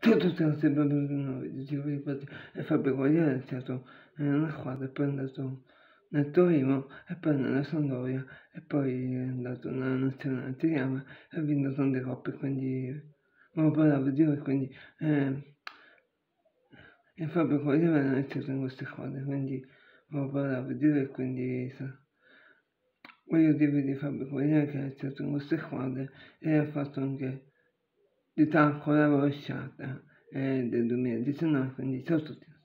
tutto stiamo sempre per noi, dicevo infatti, e Fabio Guagliare è stato nella squadra poi è andato nel Torino e poi nella Sampdoria e poi è andato nella nazionale italiana e ha vinto tante coppe, quindi me parlavo di lui, quindi eh, e Fabio Guagliare non è stato in queste squadre, quindi me parlavo di lui, quindi voglio dirvi di Fabio Guagliare che è stato in queste squadre e ha fatto anche di tang kora wo sha tang, di du me, di sun na sun di chao su tang.